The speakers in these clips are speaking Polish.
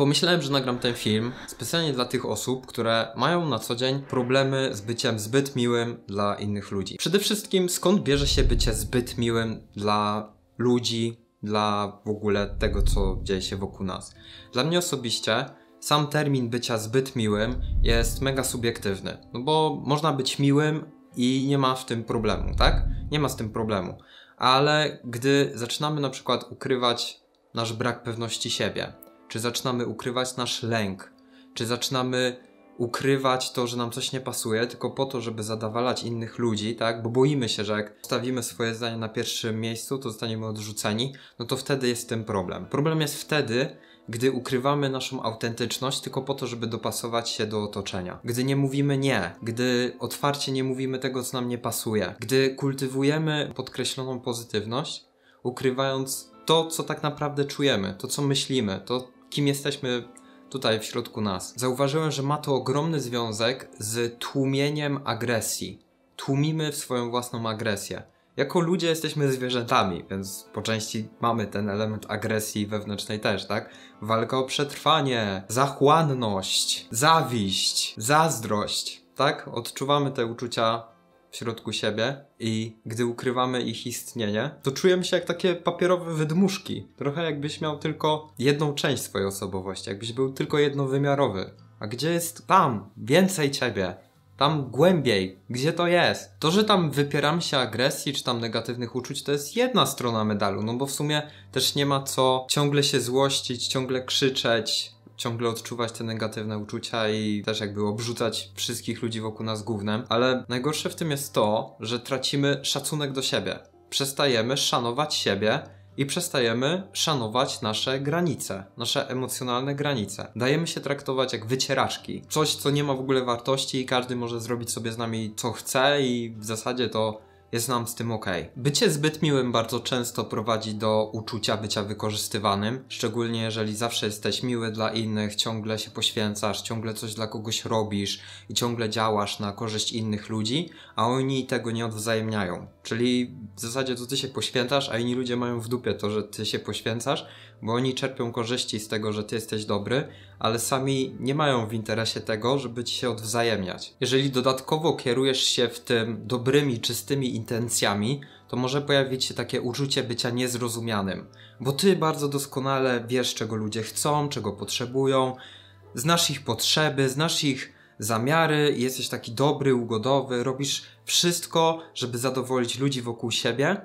Pomyślałem, że nagram ten film specjalnie dla tych osób, które mają na co dzień problemy z byciem zbyt miłym dla innych ludzi. Przede wszystkim, skąd bierze się bycie zbyt miłym dla ludzi, dla w ogóle tego, co dzieje się wokół nas. Dla mnie osobiście sam termin bycia zbyt miłym jest mega subiektywny, no bo można być miłym i nie ma w tym problemu, tak? Nie ma z tym problemu. Ale gdy zaczynamy na przykład ukrywać nasz brak pewności siebie, czy zaczynamy ukrywać nasz lęk, czy zaczynamy ukrywać to, że nam coś nie pasuje, tylko po to, żeby zadawalać innych ludzi, tak? Bo boimy się, że jak stawimy swoje zdanie na pierwszym miejscu, to zostaniemy odrzuceni, no to wtedy jest tym problem. Problem jest wtedy, gdy ukrywamy naszą autentyczność tylko po to, żeby dopasować się do otoczenia. Gdy nie mówimy nie, gdy otwarcie nie mówimy tego, co nam nie pasuje, gdy kultywujemy podkreśloną pozytywność, ukrywając to, co tak naprawdę czujemy, to, co myślimy, to, kim jesteśmy tutaj w środku nas. Zauważyłem, że ma to ogromny związek z tłumieniem agresji. Tłumimy swoją własną agresję. Jako ludzie jesteśmy zwierzętami, więc po części mamy ten element agresji wewnętrznej też, tak? Walka o przetrwanie, zachłanność, zawiść, zazdrość, tak? Odczuwamy te uczucia w środku siebie i gdy ukrywamy ich istnienie, to czujemy się jak takie papierowe wydmuszki. Trochę jakbyś miał tylko jedną część swojej osobowości, jakbyś był tylko jednowymiarowy. A gdzie jest tam więcej ciebie? Tam głębiej, gdzie to jest? To, że tam wypieramy się agresji czy tam negatywnych uczuć, to jest jedna strona medalu, no bo w sumie też nie ma co ciągle się złościć, ciągle krzyczeć, ciągle odczuwać te negatywne uczucia i też jakby obrzucać wszystkich ludzi wokół nas gównem. Ale najgorsze w tym jest to, że tracimy szacunek do siebie. Przestajemy szanować siebie i przestajemy szanować nasze granice, nasze emocjonalne granice. Dajemy się traktować jak wycieraczki. Coś, co nie ma w ogóle wartości i każdy może zrobić sobie z nami co chce i w zasadzie to jest nam z tym ok. Bycie zbyt miłym bardzo często prowadzi do uczucia bycia wykorzystywanym, szczególnie jeżeli zawsze jesteś miły dla innych, ciągle się poświęcasz, ciągle coś dla kogoś robisz i ciągle działasz na korzyść innych ludzi, a oni tego nie odwzajemniają. Czyli w zasadzie to ty się poświęcasz, a inni ludzie mają w dupie to, że ty się poświęcasz, bo oni czerpią korzyści z tego, że ty jesteś dobry, ale sami nie mają w interesie tego, żeby ci się odwzajemniać. Jeżeli dodatkowo kierujesz się w tym dobrymi, czystymi intencjami, to może pojawić się takie uczucie bycia niezrozumianym, bo ty bardzo doskonale wiesz, czego ludzie chcą, czego potrzebują, znasz ich potrzeby, znasz ich zamiary, jesteś taki dobry, ugodowy, robisz wszystko, żeby zadowolić ludzi wokół siebie,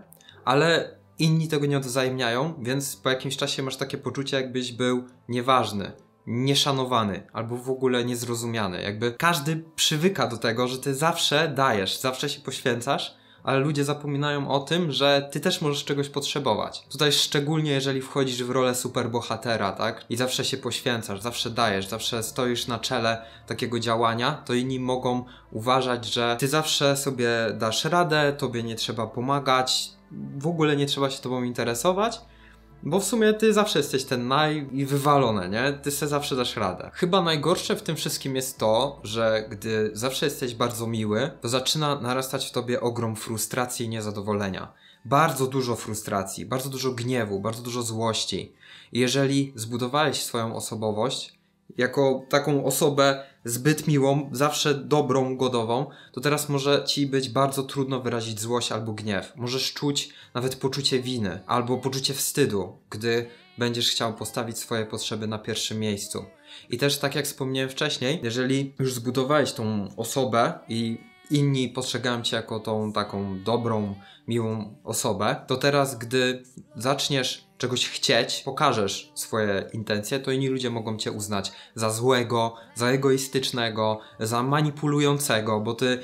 ale inni tego nie odwzajemniają, więc po jakimś czasie masz takie poczucie, jakbyś był nieważny, nieszanowany albo w ogóle niezrozumiany. Jakby każdy przywyka do tego, że ty zawsze dajesz, zawsze się poświęcasz, ale ludzie zapominają o tym, że ty też możesz czegoś potrzebować. Tutaj szczególnie jeżeli wchodzisz w rolę superbohatera, tak? I zawsze się poświęcasz, zawsze dajesz, zawsze stoisz na czele takiego działania, to inni mogą uważać, że ty zawsze sobie dasz radę, tobie nie trzeba pomagać, w ogóle nie trzeba się tobą interesować, bo w sumie ty zawsze jesteś ten naj i nie? Ty se zawsze dasz radę. Chyba najgorsze w tym wszystkim jest to, że gdy zawsze jesteś bardzo miły, to zaczyna narastać w tobie ogrom frustracji i niezadowolenia. Bardzo dużo frustracji, bardzo dużo gniewu, bardzo dużo złości. I jeżeli zbudowałeś swoją osobowość jako taką osobę zbyt miłą, zawsze dobrą, godową, to teraz może ci być bardzo trudno wyrazić złość albo gniew. Możesz czuć nawet poczucie winy albo poczucie wstydu, gdy będziesz chciał postawić swoje potrzeby na pierwszym miejscu. I też tak jak wspomniałem wcześniej, jeżeli już zbudowałeś tą osobę i inni postrzegają cię jako tą taką dobrą, miłą osobę, to teraz, gdy zaczniesz czegoś chcieć, pokażesz swoje intencje, to inni ludzie mogą cię uznać za złego, za egoistycznego, za manipulującego, bo ty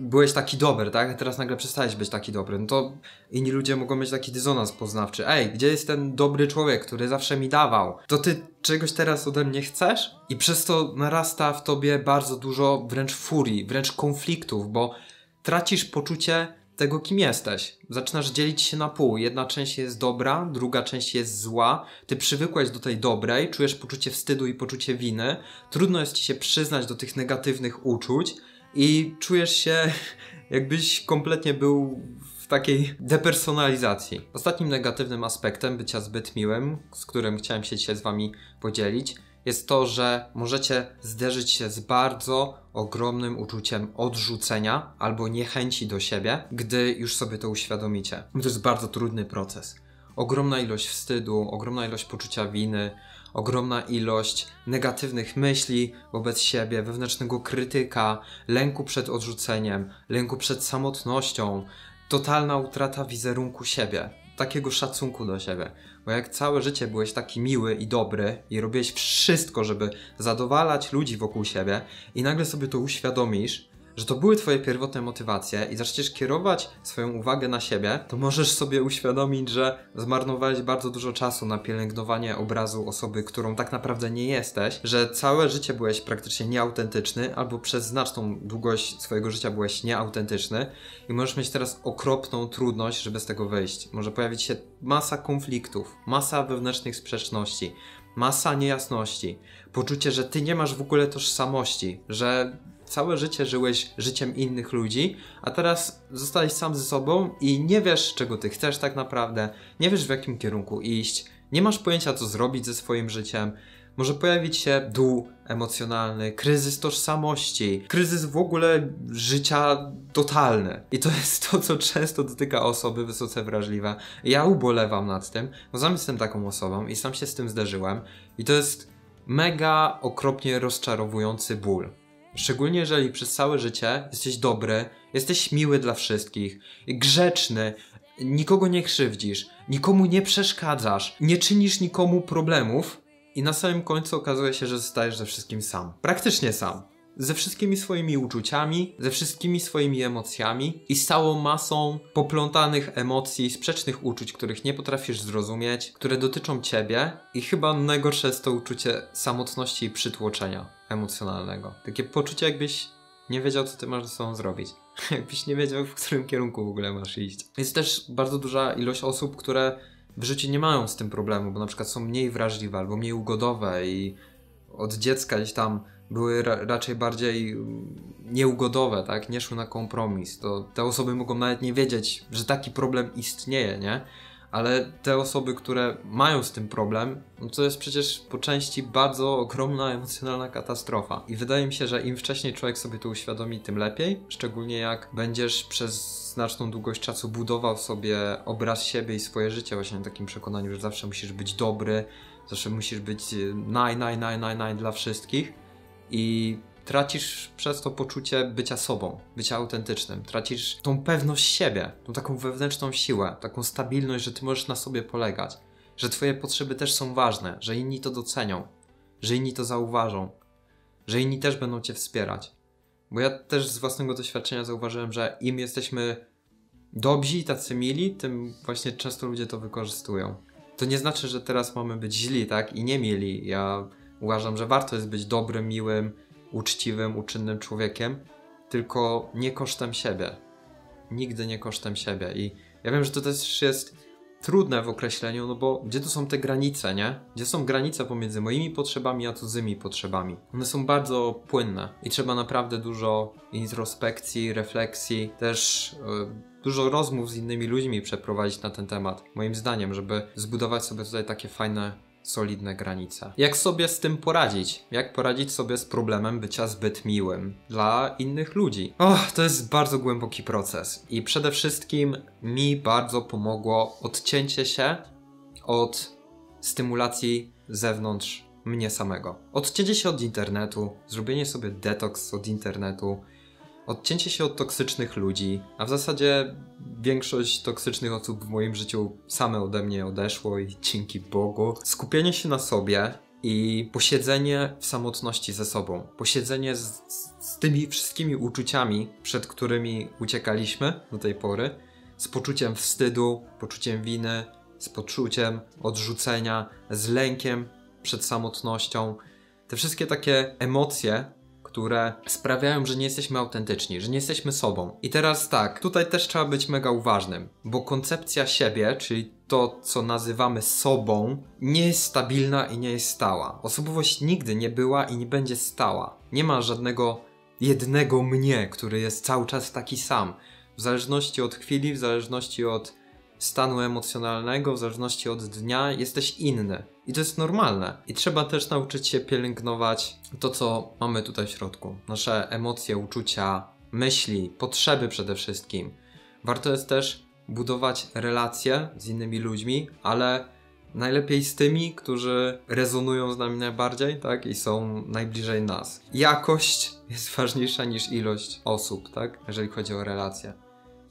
byłeś taki dobry, tak? Teraz nagle przestałeś być taki dobry. No to inni ludzie mogą mieć taki dysonans poznawczy. Ej, gdzie jest ten dobry człowiek, który zawsze mi dawał? To ty czegoś teraz ode mnie chcesz? I przez to narasta w tobie bardzo dużo wręcz furii, wręcz konfliktów, bo tracisz poczucie tego, kim jesteś. Zaczynasz dzielić się na pół. Jedna część jest dobra, druga część jest zła. Ty przywykłeś do tej dobrej, czujesz poczucie wstydu i poczucie winy. Trudno jest ci się przyznać do tych negatywnych uczuć i czujesz się, jakbyś kompletnie był w takiej depersonalizacji. Ostatnim negatywnym aspektem bycia zbyt miłym, z którym chciałem się dzisiaj z wami podzielić, jest to, że możecie zderzyć się z bardzo ogromnym uczuciem odrzucenia albo niechęci do siebie, gdy już sobie to uświadomicie. To jest bardzo trudny proces. Ogromna ilość wstydu, ogromna ilość poczucia winy, ogromna ilość negatywnych myśli wobec siebie, wewnętrznego krytyka, lęku przed odrzuceniem, lęku przed samotnością, totalna utrata wizerunku siebie, takiego szacunku do siebie. Bo jak całe życie byłeś taki miły i dobry i robiłeś wszystko, żeby zadowalać ludzi wokół siebie i nagle sobie to uświadomisz, że to były twoje pierwotne motywacje i zaczniesz kierować swoją uwagę na siebie, to możesz sobie uświadomić, że zmarnowałeś bardzo dużo czasu na pielęgnowanie obrazu osoby, którą tak naprawdę nie jesteś, że całe życie byłeś praktycznie nieautentyczny albo przez znaczną długość swojego życia byłeś nieautentyczny i możesz mieć teraz okropną trudność, żeby z tego wyjść. Może pojawić się masa konfliktów, masa wewnętrznych sprzeczności, masa niejasności, poczucie, że ty nie masz w ogóle tożsamości, że całe życie żyłeś życiem innych ludzi, a teraz zostałeś sam ze sobą i nie wiesz, czego ty chcesz tak naprawdę, nie wiesz w jakim kierunku iść, nie masz pojęcia, co zrobić ze swoim życiem. Może pojawić się dół emocjonalny, kryzys tożsamości, kryzys w ogóle życia totalny. I to jest to, co często dotyka osoby wysoce wrażliwe. Ja ubolewam nad tym, bo sam jestem taką osobą i sam się z tym zderzyłem. I to jest mega okropnie rozczarowujący ból. Szczególnie jeżeli przez całe życie jesteś dobry, jesteś miły dla wszystkich, grzeczny, nikogo nie krzywdzisz, nikomu nie przeszkadzasz, nie czynisz nikomu problemów i na samym końcu okazuje się, że zostajesz ze wszystkim sam. Praktycznie sam ze wszystkimi swoimi uczuciami, ze wszystkimi swoimi emocjami i z całą masą poplątanych emocji, sprzecznych uczuć, których nie potrafisz zrozumieć, które dotyczą ciebie i chyba najgorsze jest to uczucie samotności i przytłoczenia emocjonalnego. Takie poczucie, jakbyś nie wiedział, co ty masz ze sobą zrobić. jakbyś nie wiedział, w którym kierunku w ogóle masz iść. Jest też bardzo duża ilość osób, które w życiu nie mają z tym problemu, bo na przykład są mniej wrażliwe albo mniej ugodowe i od dziecka gdzieś tam były ra raczej bardziej mm, nieugodowe, tak? Nie szły na kompromis. To te osoby mogą nawet nie wiedzieć, że taki problem istnieje, nie? Ale te osoby, które mają z tym problem, no to jest przecież po części bardzo ogromna emocjonalna katastrofa. I wydaje mi się, że im wcześniej człowiek sobie to uświadomi, tym lepiej. Szczególnie jak będziesz przez znaczną długość czasu budował sobie obraz siebie i swoje życie właśnie na takim przekonaniu, że zawsze musisz być dobry, zawsze musisz być y, naj, naj, naj, naj, naj dla wszystkich i tracisz przez to poczucie bycia sobą, bycia autentycznym. Tracisz tą pewność siebie, tą taką wewnętrzną siłę, taką stabilność, że ty możesz na sobie polegać, że twoje potrzeby też są ważne, że inni to docenią, że inni to zauważą, że inni też będą cię wspierać. Bo ja też z własnego doświadczenia zauważyłem, że im jesteśmy dobrzy i tacy mili, tym właśnie często ludzie to wykorzystują. To nie znaczy, że teraz mamy być źli, tak? I nie mieli. Ja Uważam, że warto jest być dobrym, miłym, uczciwym, uczynnym człowiekiem, tylko nie kosztem siebie. Nigdy nie kosztem siebie. I ja wiem, że to też jest trudne w określeniu, no bo gdzie tu są te granice, nie? Gdzie są granice pomiędzy moimi potrzebami a cudzymi potrzebami? One są bardzo płynne i trzeba naprawdę dużo introspekcji, refleksji, też yy, dużo rozmów z innymi ludźmi przeprowadzić na ten temat, moim zdaniem, żeby zbudować sobie tutaj takie fajne solidne granice. Jak sobie z tym poradzić? Jak poradzić sobie z problemem bycia zbyt miłym dla innych ludzi? Och, to jest bardzo głęboki proces i przede wszystkim mi bardzo pomogło odcięcie się od stymulacji zewnątrz mnie samego. Odcięcie się od internetu, zrobienie sobie detoks od internetu, odcięcie się od toksycznych ludzi, a w zasadzie większość toksycznych osób w moim życiu same ode mnie odeszło i dzięki Bogu. Skupienie się na sobie i posiedzenie w samotności ze sobą, posiedzenie z, z tymi wszystkimi uczuciami, przed którymi uciekaliśmy do tej pory, z poczuciem wstydu, poczuciem winy, z poczuciem odrzucenia, z lękiem przed samotnością. Te wszystkie takie emocje, które sprawiają, że nie jesteśmy autentyczni, że nie jesteśmy sobą. I teraz tak, tutaj też trzeba być mega uważnym, bo koncepcja siebie, czyli to, co nazywamy sobą, nie jest stabilna i nie jest stała. Osobowość nigdy nie była i nie będzie stała. Nie ma żadnego jednego mnie, który jest cały czas taki sam. W zależności od chwili, w zależności od stanu emocjonalnego, w zależności od dnia, jesteś inny. I to jest normalne. I trzeba też nauczyć się pielęgnować to, co mamy tutaj w środku. Nasze emocje, uczucia, myśli, potrzeby przede wszystkim. Warto jest też budować relacje z innymi ludźmi, ale najlepiej z tymi, którzy rezonują z nami najbardziej, tak? I są najbliżej nas. Jakość jest ważniejsza niż ilość osób, tak? Jeżeli chodzi o relacje.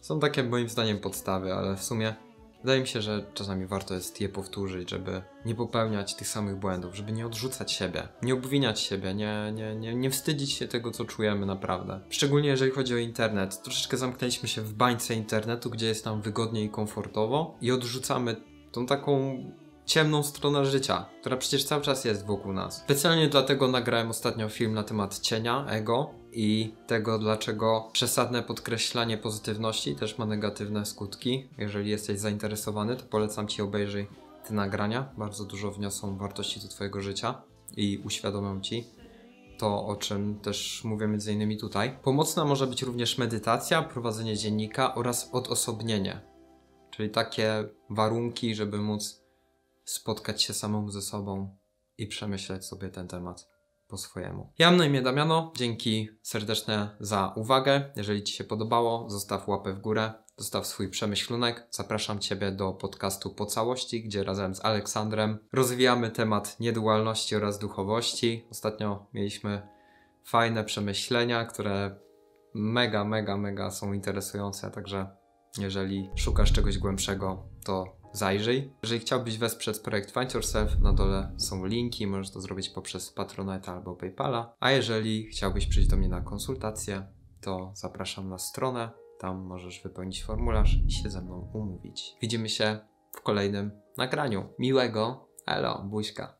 Są takie moim zdaniem podstawy, ale w sumie wydaje mi się, że czasami warto jest je powtórzyć, żeby nie popełniać tych samych błędów, żeby nie odrzucać siebie, nie obwiniać siebie, nie, nie, nie, nie wstydzić się tego, co czujemy naprawdę. Szczególnie jeżeli chodzi o internet. Troszeczkę zamknęliśmy się w bańce internetu, gdzie jest nam wygodnie i komfortowo i odrzucamy tą taką ciemną stronę życia, która przecież cały czas jest wokół nas. Specjalnie dlatego nagrałem ostatnio film na temat cienia, ego i tego, dlaczego przesadne podkreślanie pozytywności też ma negatywne skutki. Jeżeli jesteś zainteresowany, to polecam Ci obejrzyj te nagrania. Bardzo dużo wniosą wartości do Twojego życia i uświadomią Ci to, o czym też mówię między innymi tutaj. Pomocna może być również medytacja, prowadzenie dziennika oraz odosobnienie, czyli takie warunki, żeby móc spotkać się samemu ze sobą i przemyśleć sobie ten temat po swojemu. Ja mam na imię Damiano, dzięki serdeczne za uwagę. Jeżeli Ci się podobało, zostaw łapę w górę, zostaw swój przemyślunek. Zapraszam Ciebie do podcastu Po Całości, gdzie razem z Aleksandrem rozwijamy temat niedualności oraz duchowości. Ostatnio mieliśmy fajne przemyślenia, które mega, mega, mega są interesujące, także jeżeli szukasz czegoś głębszego, to zajrzyj. Jeżeli chciałbyś wesprzeć projekt Find Yourself, na dole są linki, możesz to zrobić poprzez Patronite albo Paypala. A jeżeli chciałbyś przyjść do mnie na konsultację, to zapraszam na stronę. Tam możesz wypełnić formularz i się ze mną umówić. Widzimy się w kolejnym nagraniu. Miłego, elo, buźka.